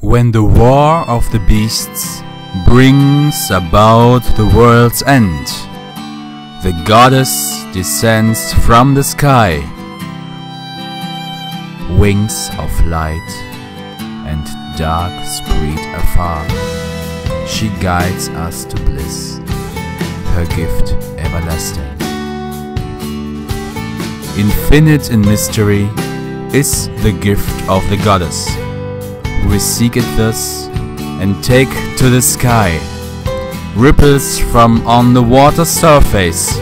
When the war of the beasts brings about the world's end, the goddess descends from the sky, wings of light and dark spread afar. She guides us to bliss, her gift everlasting. Infinite in mystery is the gift of the goddess. We seek it thus and take to the sky ripples from on the water's surface.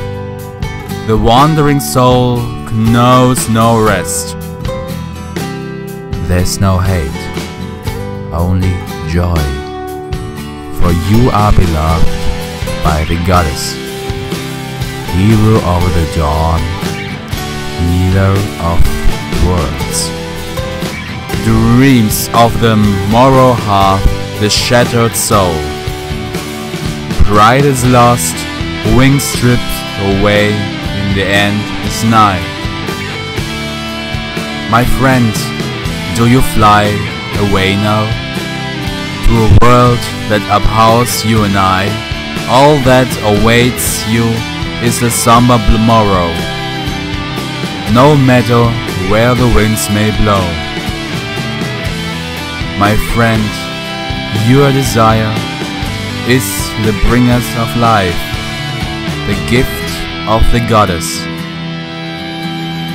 The wandering soul knows no rest. There's no hate, only joy. For you are beloved by the goddess, hero of the dawn, healer of. Dreams of the morrow have the shattered soul. Pride is lost, wings stripped away, in the end is nigh. My friend, do you fly away now? To a world that upholds you and I, all that awaits you is a somber morrow. No matter where the winds may blow. My friend, your desire is the bringers of life, the gift of the goddess.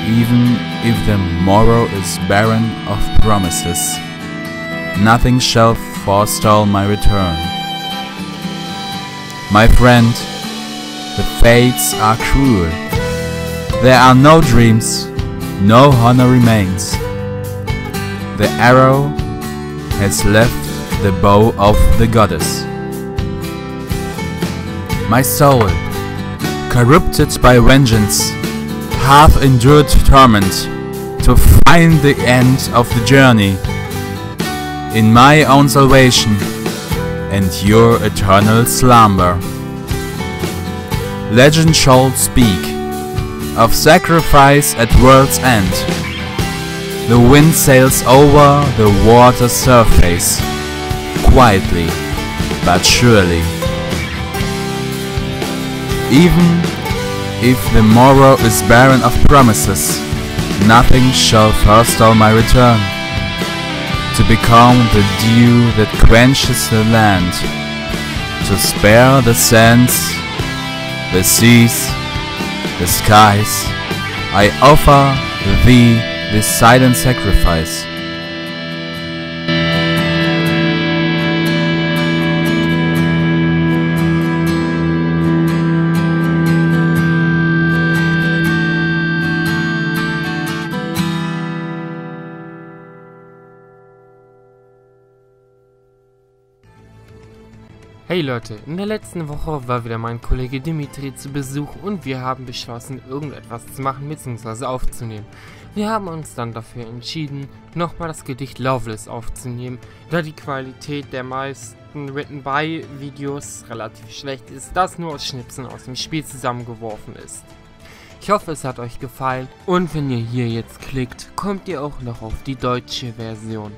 Even if the morrow is barren of promises, nothing shall forestall my return. My friend, the fates are cruel. There are no dreams, no honor remains. The arrow has left the bow of the goddess. My soul, corrupted by vengeance, hath endured torment to find the end of the journey in my own salvation and your eternal slumber. Legend shall speak of sacrifice at world's end. The wind sails over the water's surface, quietly but surely. Even if the morrow is barren of promises, nothing shall forestall my return. To become the dew that quenches the land, to spare the sands, the seas, the skies, I offer thee this silent sacrifice. Hey Leute, in der letzten Woche war wieder mein Kollege Dimitri zu Besuch und wir haben beschlossen, irgendetwas zu machen bzw. aufzunehmen. Wir haben uns dann dafür entschieden, nochmal das Gedicht Loveless aufzunehmen, da die Qualität der meisten Written-by-Videos relativ schlecht ist, das nur aus Schnipseln aus dem Spiel zusammengeworfen ist. Ich hoffe, es hat euch gefallen und wenn ihr hier jetzt klickt, kommt ihr auch noch auf die deutsche Version.